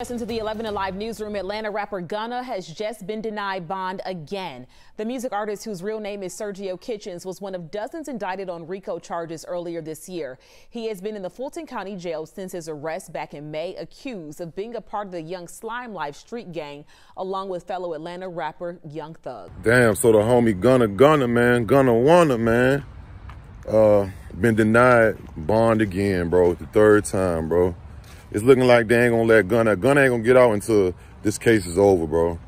Listen to the 11 Alive newsroom. Atlanta rapper Gunna has just been denied bond again. The music artist, whose real name is Sergio Kitchens, was one of dozens indicted on RICO charges earlier this year. He has been in the Fulton County Jail since his arrest back in May, accused of being a part of the Young Slime Life street gang, along with fellow Atlanta rapper Young Thug. Damn, so the homie Gunna Gunna, man, Gunna Wunna, man, uh, been denied bond again, bro. The third time, bro it's looking like they ain't gonna let Gunna. Gunna ain't gonna get out until this case is over, bro.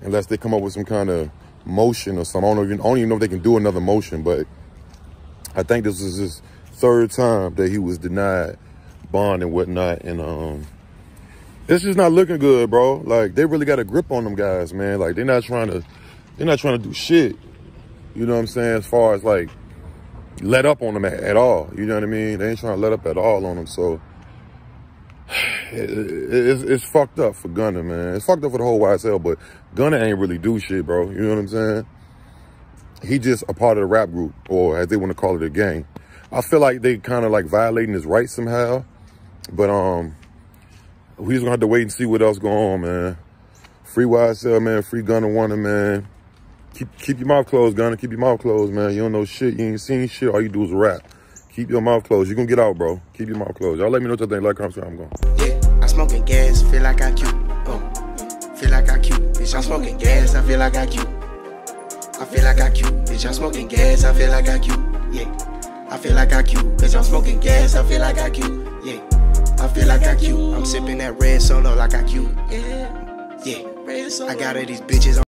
Unless they come up with some kind of motion or something. I don't even, I don't even know if they can do another motion, but I think this is his third time that he was denied bond and whatnot. And um, it's just not looking good, bro. Like they really got a grip on them guys, man. Like they're not trying to, they're not trying to do shit. You know what I'm saying? As far as like let up on them at, at all. You know what I mean? They ain't trying to let up at all on them. So it, it, it's, it's fucked up for Gunna, man. It's fucked up for the whole YSL, but Gunna ain't really do shit, bro. You know what I'm saying? He just a part of the rap group, or as they want to call it, a gang. I feel like they kind of like violating his rights somehow, but um, we just gonna have to wait and see what else going on, man. Free YSL, man. Free Gunna Wunna, man. Keep keep your mouth closed, Gunna. Keep your mouth closed, man. You don't know shit. You ain't seen shit. All you do is rap. Keep your mouth closed. You're gonna get out, bro. Keep your mouth closed. Y'all let me know what you think. Like, comment, I'm going. Smoking gas. Feel like I cute. Oh, feel like I cute. Bitch, I'm smoking gas. I feel like I cute. I feel like I cute. Bitch, I'm smoking gas. I feel like I cute. Yeah. I feel like I cute. Bitch, I'm smoking gas. I feel like I cute. Yeah. I feel like I cute. I'm sipping that red solo like I cute. Yeah. Yeah. I got all these bitches